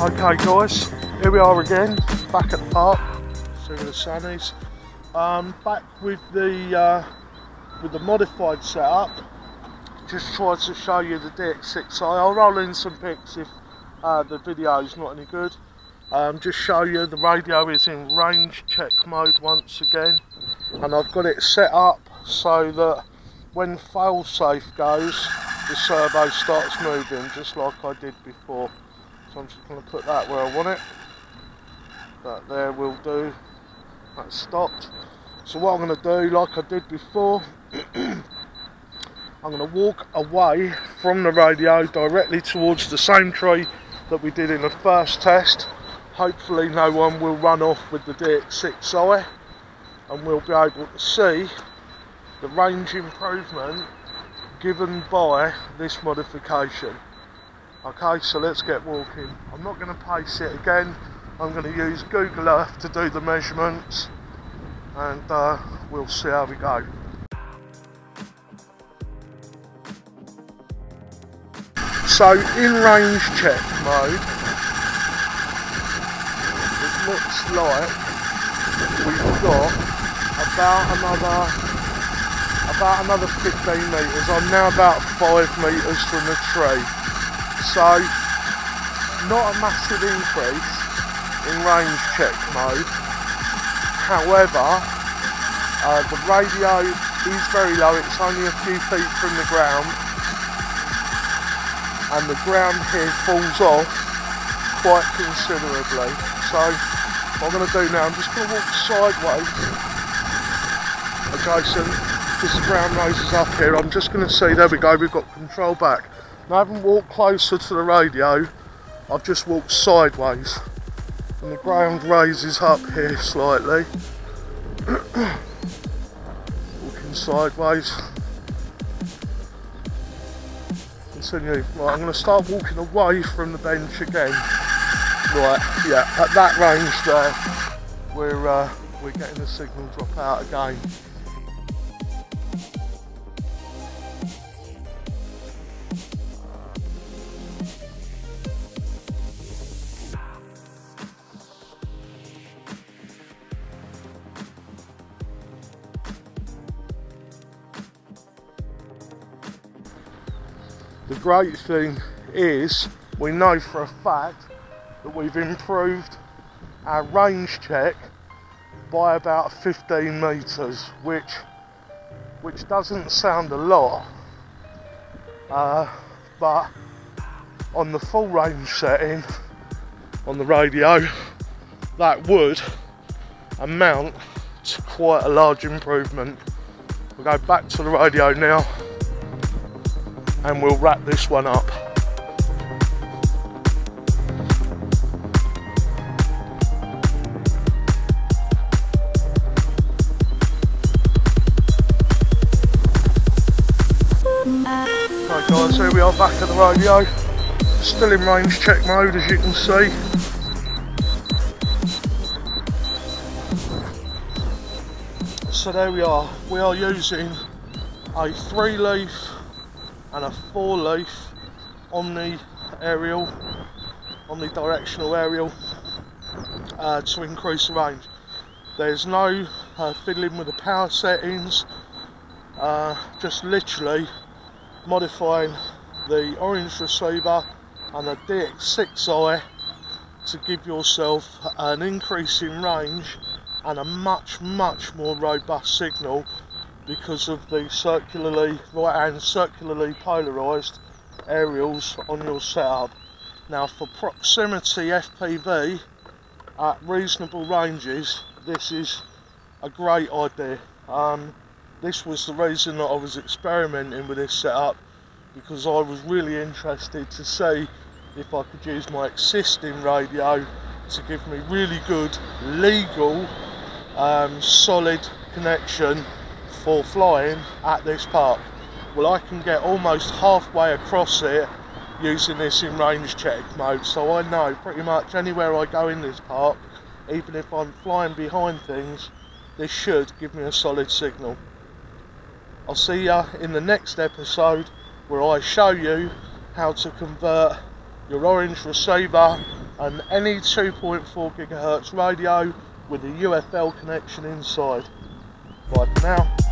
Okay guys, here we are again, back at the park, see where the sun is. Um, back with the uh, with the modified setup. Just tried to show you the DX6i. I'll roll in some pics if uh, the video is not any good. Um, just show you the radio is in range check mode once again, and I've got it set up so that when failsafe goes, the servo starts moving just like I did before. So I'm just going to put that where I want it. That there will do. That's stopped. So what I'm going to do, like I did before, I'm going to walk away from the radio directly towards the same tree that we did in the first test. Hopefully no one will run off with the DX6i and we'll be able to see the range improvement given by this modification. Okay, so let's get walking. I'm not going to pace it again. I'm going to use Google Earth to do the measurements and uh, we'll see how we go. So in range check mode, looks like we've got about another about another 15 metres. I'm now about 5 metres from the tree. So not a massive increase in range check mode. However, uh, the radio is very low, it's only a few feet from the ground and the ground here falls off quite considerably. So what I'm going to do now, I'm just going to walk sideways Okay, so the ground raises up here. I'm just going to see, there we go, we've got control back. Now, I haven't walked closer to the radio, I've just walked sideways and the ground raises up here slightly. Walking sideways. Continue. Right, I'm going to start walking away from the bench again. Right, yeah, at that range there, we're uh, we're getting the signal drop out again. The great thing is we know for a fact that we've improved our range check by about 15 meters, which which doesn't sound a lot, uh, but on the full range setting on the radio, that would amount to quite a large improvement. We'll go back to the radio now and we'll wrap this one up. We are back at the radio. Still in range check mode as you can see. So there we are. We are using a three leaf and a four leaf omni aerial, omnidirectional aerial uh, to increase the range. There's no uh, fiddling with the power settings, uh, just literally modifying the orange receiver and the DX6i to give yourself an increase in range and a much much more robust signal because of the circularly right hand circularly polarized aerials on your setup. Now for proximity FPV at reasonable ranges this is a great idea. Um, this was the reason that I was experimenting with this setup because I was really interested to see if I could use my existing radio to give me really good legal um, solid connection for flying at this park. Well I can get almost halfway across it using this in range check mode so I know pretty much anywhere I go in this park even if I'm flying behind things this should give me a solid signal. I'll see you in the next episode where I show you how to convert your orange receiver and any 2.4 gigahertz radio with a UFL connection inside. Bye for now.